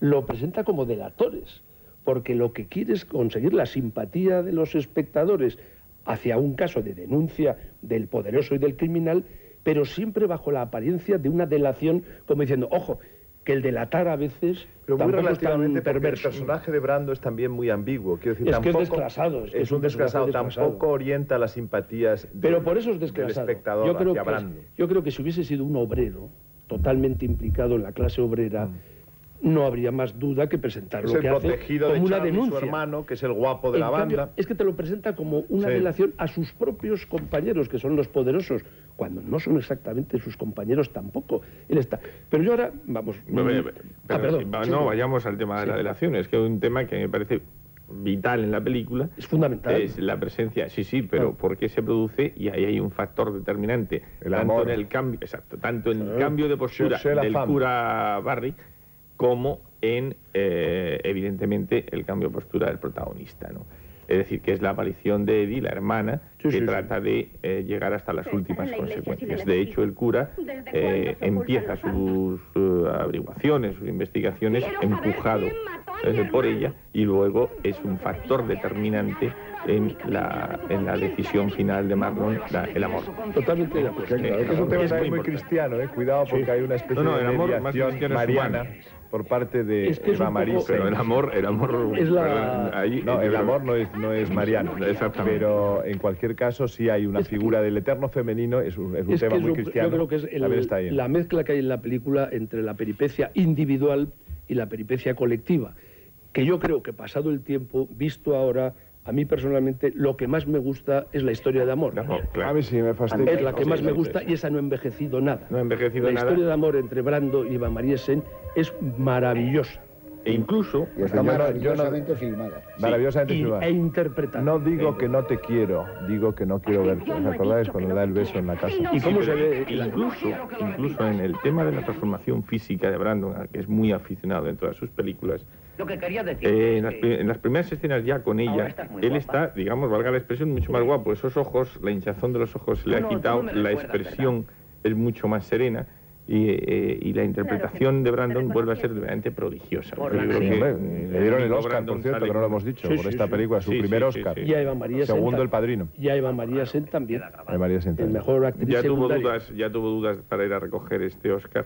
lo presenta como delatores, porque lo que quiere es conseguir la simpatía de los espectadores hacia un caso de denuncia del poderoso y del criminal, pero siempre bajo la apariencia de una delación, como diciendo, ojo, que el delatar a veces pero muy tampoco es relativamente tan perverso. el personaje de Brando es también muy ambiguo. Quiero decir, Es que es tampoco, desclasado, es que es un un personaje desclasado, desclasado. tampoco orienta las simpatías del- Pero por eso es del desclasado. espectador yo, creo hacia que, Brando. yo creo que si hubiese sido un obrero totalmente implicado en la clase obrera, Mm. No habría más duda que presentar Es lo el que hace protegido de como una Charlie, denuncia. su hermano, que es el guapo de En la cambio, banda. es que te lo presenta como una Sí. delación a sus propios compañeros, que son los poderosos, cuando no son exactamente sus compañeros tampoco. Él está. Pero yo ahora, vamos. Ah, perdón. si sí, no, vayamos al tema de la delación. Es que es un tema que me parece vital en la película. Es fundamental. Es la presencia, sí, sí, pero Ah. ¿por qué se produce? Y ahí hay un factor determinante. El tanto amor. en el cambio, exacto, tanto en el Claro. cambio de postura del cura Barry, como en, eh, evidentemente, el cambio de postura del protagonista, ¿no? Es decir, que es la aparición de Eddie, la hermana, Sí, que sí, sí. trata de eh, llegar hasta las Pero últimas consecuencias. De hecho, el cura ¿Desde eh, empieza sus eh, averiguaciones, sus investigaciones, empujado eh, por ella y luego es un factor determinante en la, en la decisión final de Marlon, la- el amor. Totalmente de acuerdo. Sí, Es un tema Es muy cristiano, ¿eh? Cuidado porque hay una especie No, no, el de amor más mediación es mariana. Por parte de Es que Eva Pero el amor, el amor... Es la- perdón, ahí- No, el amor no es, no es mariano. Exactamente. Pero en cualquier caso sí hay una Es que- figura del eterno femenino, es un, es un Es tema que es muy cristiano. Yo creo que es el- También está ahí. la mezcla que hay en la película entre la peripecia individual y la peripecia colectiva. Que yo creo que pasado el tiempo, visto ahora, a mí personalmente lo que más me gusta es la historia de amor. Amor, claro. A mí sí me fastidia. Es la que más me gusta y esa no ha envejecido nada. No ha envejecido la nada. historia de amor entre Brando y Eva María Sen es maravillosa E incluso, Y está Yo no- yo no- maravillosamente filmada. Maravillosamente y- filmada. e interpretada. No digo que no te quiero, digo que no quiero verte. ¿Os acordáis cuando le da el beso en la casa? ¿Y cómo se ve? incluso, incluso en el tema de la transformación física de Brandon, al que es muy aficionado en todas sus películas, Lo que quería decir. eh, en, las, pri- en las primeras escenas ya con ella, él guapa. está, digamos, valga la expresión, mucho más guapo. Esos ojos, la hinchazón de los ojos se le ha No, quitado, no la recuerdas, expresión es mucho más serena. Y, eh, y la interpretación de Brandon vuelve a ser realmente prodigiosa. Por Yo la- creo Sí, que, Hombre, le dieron el Oscar, Brandon por cierto, que no lo hemos dicho, Sí, por sí, esta sí. película, su primer sí, Oscar. sí. Y a Eva María Sen Segundo, El Padrino. Y a Eva María Sen también. Ay, María Senta. El mejor actriz ya tuvo dudas ya tuvo dudas para ir a recoger este Oscar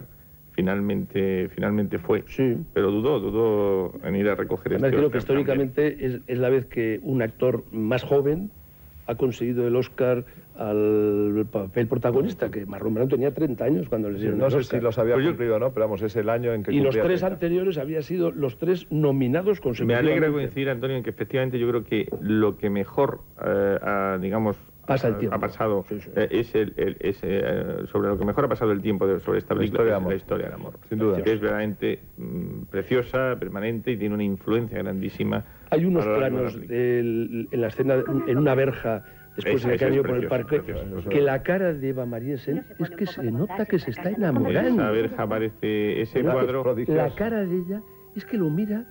finalmente finalmente fue Sí. pero dudó dudó en ir a recoger Además, este creo que históricamente es, es la vez que un actor más joven ha conseguido el Oscar al papel protagonista, que Marlon Brando tenía 30 años cuando le dieron No el sé si los había Pues cumplido o no, pero vamos, es el año en que Y los tres 30. anteriores habían sido los tres nominados me consecutivamente. alegra coincidir Antonio en que efectivamente yo creo que lo que mejor eh, ha, digamos Pasa el ha- tiempo. ha pasado Sí, sí. eh, es el, el- es, eh, sobre lo que mejor ha pasado el tiempo de- sobre esta La película historia de amor. la historia del amor Sin duda. que es verdaderamente mm, preciosa permanente y tiene una influencia grandísima Hay unos de planos película. del- en la escena, en una verja, después de que ido por el parque, precioso. que la cara de Eva María Sen es que se nota que se está esa enamorando. verja aparece ese cuadro. La cara de ella es que lo mira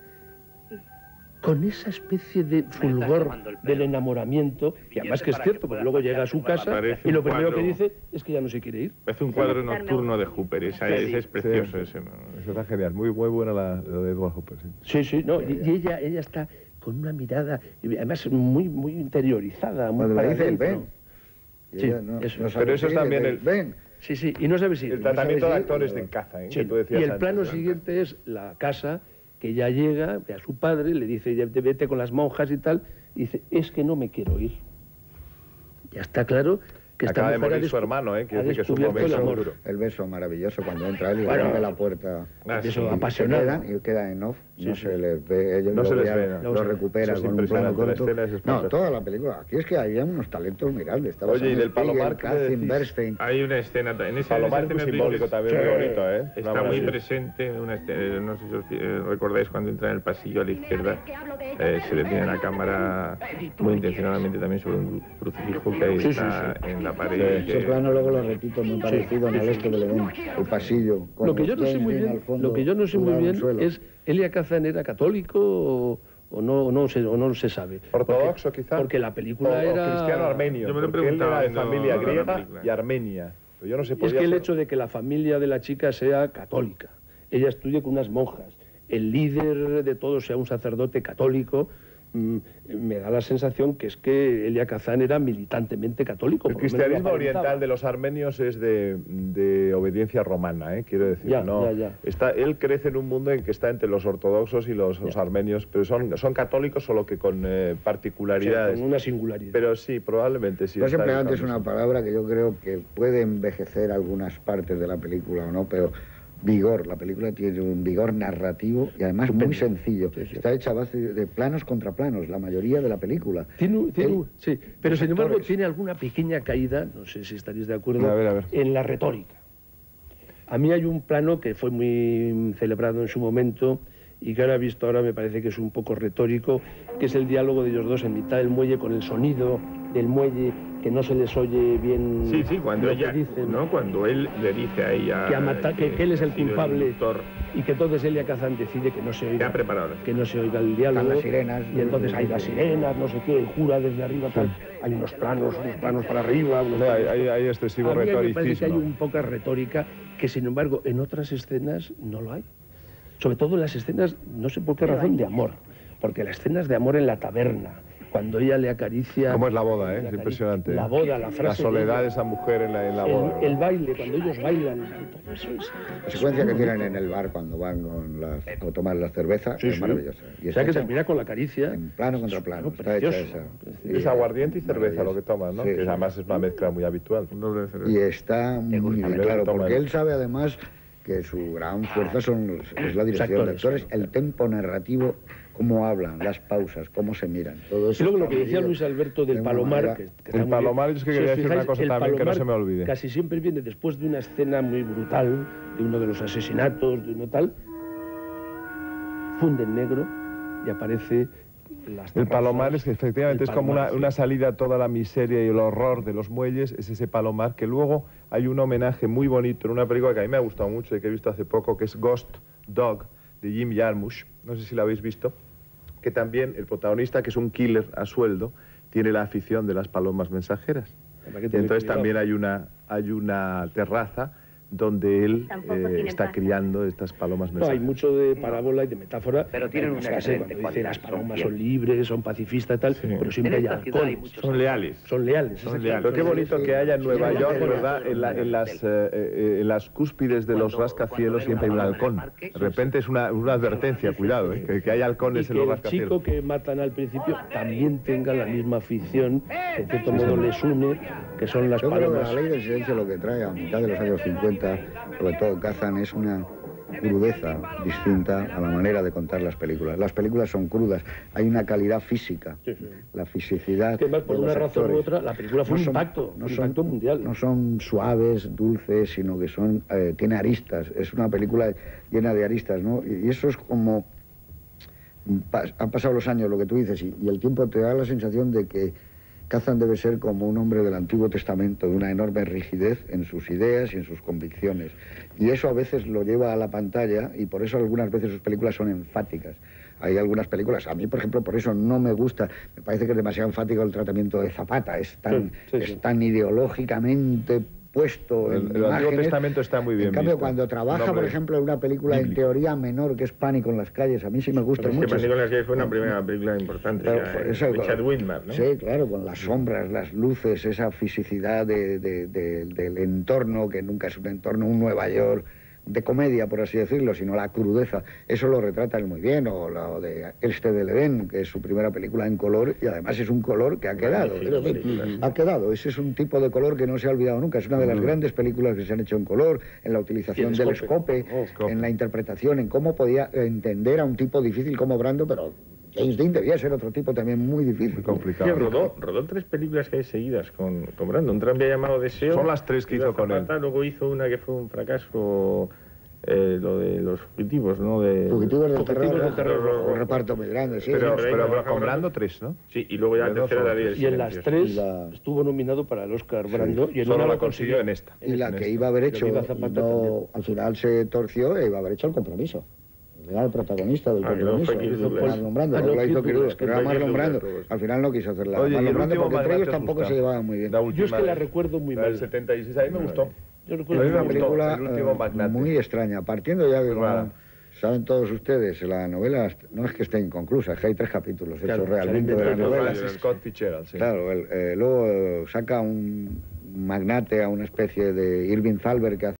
con esa especie de fulgor del enamoramiento, y además que es cierto, que porque luego llega a su casa y lo primero que dice es que ya no se quiere ir. Parece un cuadro nocturno de Hooper, esa, Sí, ese es Sí, precioso. ese, ¿no? Eso está genial. Muy, muy buena la, lo de Edward Hopper. sí. Sí, sí, no, y, y ella, ella está con una mirada, además muy, muy interiorizada, muy Cuando le ven. Sí, ella no- eso. no sabe Pero eso es también el- Ven. Sí, sí, y no sabe si... El tratamiento de actores de caza, ¿eh? Sí, que tú decías y el antes, plano ¿no? siguiente es la casa, que ella llega, ve a su padre, le dice, "Ya vete con las monjas y tal, y dice, es que no me quiero ir. Ya está claro que Acaba de morir su hermano, ¿eh? Quiere decir que es un descubierto el momento amor. El beso maravilloso cuando entra él y Bueno. abre la puerta. Ah, Eso, sí. Y se apasionado. quedan y queda en off. no Sí, se sí. les ve. Ellos No lo se les ve, no. Lo recupera con un plano corto. escena No, toda la película. Aquí es que había unos talentos mirables. Estaba Oye, y del Palomar. Bernstein. Hay una escena, en esa, Palomar es escena simbólico también, muy bonito, ¿eh? Una Está muy presente, una este- eh, no sé si os eh, recordáis cuando entra en el pasillo a la izquierda, eh, se detiene la cámara muy intencionadamente también sobre un crucifijo que ahí Sí, sí, está en la pared. Sí, y Ese que- plano luego lo repito muy parecido en el este. El pasillo. Lo que yo no sé muy bien, al fondo, lo que yo no sé muy tumbado en bien el suelo. es, ¿Elia Kazan era católico o, o no, o no, se, o no se sabe? Ortodoxo, Porque- quizá. Porque la película o era... cristiano armenio. Yo me lo porque él preguntaba era de familia griega y armenia. Pero yo no sé Es que el ser- hecho de que la familia de la chica sea católica, ella estudie con unas monjas, el líder de todo sea un sacerdote católico, me da la sensación que es que Elia Kazan era militantemente católico. El cristianismo oriental de los armenios es de, de obediencia romana, ¿eh? quiero decir. Ya, no, ya, ya. Está, él crece en un mundo en que está entre los ortodoxos y los, los armenios, pero son, son católicos solo que con eh, O sea, particularidades. con una singularidad. Pero sí, probablemente sí. Ahí antes también. una palabra que yo creo que puede envejecer algunas partes de la película o no, pero vigor. La película tiene un vigor narrativo y además muy sencillo. Está hecha a base de planos contra planos, la mayoría de la película. Tiene, un- tiene El- sí, pero sin embargo actores. tiene alguna pequeña caída, no sé si estaréis de acuerdo, A ver, a ver. en la retórica. A mí hay un plano que fue muy celebrado en su momento y que ahora visto ahora me parece que es un poco retórico, que es el diálogo de ellos dos en mitad del muelle con el sonido del muelle que no se les oye bien Sí, sí, cuando lo ella, que dicen. ¿no? Cuando él le dice a ella Que ha mata- que- que él es el culpable. y que entonces Elia Kazan decide que no se que oiga ha preparado que no se oiga el diálogo Están las sirenas. y entonces hay las sirenas no sé qué el jura desde arriba tal hay unos planos unos planos para arriba unos Sí, hay, hay- hay excesivo A mí me parece que hay un poca retórica que sin embargo en otras escenas no lo hay sobre todo en las escenas no sé por qué razón de amor porque las escenas de amor en la taberna cuando ella le acaricia ¿Cómo es la boda, eh? Es impresionante. la boda la La frase soledad de esa mujer en la, en la boda. el, baile cuando ellos bailan es- La secuencia que tienen en el bar cuando van con las, a tomar la cerveza Sí, es sí. maravillosa. Y o sea que termina con la caricia en plano contra plano. Bueno, Está hecha esa. Es aguardiente y cerveza lo que toman, ¿no? Sí, que además es una mezcla muy habitual. Y está muy claro, porque él sabe además que su gran fuerza son los- es la dirección de actores, actores, claro. el tempo narrativo, cómo hablan, las pausas, cómo se miran. Todo eso Y luego lo que decía Luis Alberto de del una Palomar, manera- que, que El. Palomar, es que Si quería decir una cosa el también que no se me olvide. Casi siempre viene después de una escena muy brutal, de uno de los asesinatos, de uno tal, funde en negro y aparece El palomar es que efectivamente el es como una, sí. una salida a toda la miseria y el horror de los muelles, es ese palomar que luego hay un homenaje muy bonito en una película que a mí me ha gustado mucho y que he visto hace poco, que es Ghost Dog, de Jim Jarmusch, no sé si la habéis visto, que también el protagonista, que es un killer a sueldo, tiene la afición de las palomas mensajeras. Entonces también hay una, hay una terraza donde él eh, está pasta. criando estas palomas No, hay mensajeras. mucho de parábola y de metáfora. Pero tienen una sé, excelente cuando dice las palomas son libres, son pacifistas, tal, Sí. pero siempre hay halcones. Son leales. Son leales. Son leales. Pero qué bonito que haya en Nueva Sí, York, ¿verdad? En, la- en las, eh, eh, en las cúspides de los rascacielos siempre hay un halcón. el De repente es una, una advertencia, cuidado, ¿eh? que, que hay Y halcones que en los el rascacielos. chico que matan al principio también tenga la misma afición, que en cierto modo les une, que son las palomas. la ley del silencio lo que trae a mitad de los años 50, sobre todo Kazan, es una crudeza distinta a la manera de contar las películas. Las películas son crudas, hay una calidad física, Sí, sí. la fisicidad. Que además, por de una los razón u otra, la película fue un impacto, un impacto mundial. No son suaves, dulces, sino que son eh, tiene aristas. Es una película llena de aristas, ¿no? Y, eso es como han pasado los años, lo que tú dices, y, y el tiempo te da la sensación de que Kazan debe ser como un hombre del Antiguo Testamento, de una enorme rigidez en sus ideas y en sus convicciones. Y eso a veces lo lleva a la pantalla y por eso algunas veces sus películas son enfáticas. Hay algunas películas, a mí por ejemplo por eso no me gusta, me parece que es demasiado enfático el tratamiento de Zapata, es tan, Sí, sí, es tan ideológicamente puesto El- en el Antiguo imágenes. Testamento está muy bien En cambio, visto. cuando trabaja, Nombre por ejemplo, en una película en bíblico. teoría menor, que es Pánico en las calles, a mí sí me gusta es que mucho. Pánico en las calles fue una primera película importante. Pero ya, eh, Richard Widmark, ¿no? Sí, claro, con las sombras, las luces, esa fisicidad de- de- de- del entorno, que nunca es un entorno, un Nueva York de comedia, por así decirlo, sino la crudeza. Eso lo retrata él muy bien, o lo de Este del Edén, que es su primera película en color, y además es un color que ha quedado. Sí, ha quedado. Ese es un tipo de color que no se ha olvidado nunca. Es una de las grandes películas que se han hecho en color, en la utilización del escope. escope, Oh, escope. en la interpretación, en cómo podía entender a un tipo difícil como Brando, pero James Dean debía ser otro tipo también muy difícil. Muy complicado. rodó, rodó tres películas que hay seguidas con, con Brando. Un tranvía llamado Deseo. Son las tres que hizo con él. Luego hizo una que fue un fracaso, eh, lo de los fugitivos, ¿no? De, Fugitivos del Fugitivos terror, del terror, un rojo. reparto muy grande, sí. Pero, pero ahí pero, trabajamos comprando nosotros. tres, ¿no? Sí, y luego ya la De tercera la Y en las tres la- estuvo nominado para el Oscar Brando y en Solo una la lo consiguió en esta. Y la en que esta. iba a haber Pero hecho, no, al final se torció e iba a haber hecho el compromiso. Era el protagonista del Ah, compromiso. Ah, no, la hizo pero que era fue Marlon Kirk Brando. Douglas. Al final no quiso hacerla. Oye, y Marlon el Brando, último porque entre ellos os tampoco se llevaban muy bien. Yo es que la recuerdo muy mal. 76, a mí me gustó. Yo recuerdo Es una película el muy extraña, partiendo ya de Es saben todos ustedes, la novela no es que esté inconclusa, es que hay tres capítulos Claro, hechos realmente de la novela. Francis Scott Fitzgerald, sí. Claro, el- eh, luego saca un magnate a una especie de Irving Thalberg que hace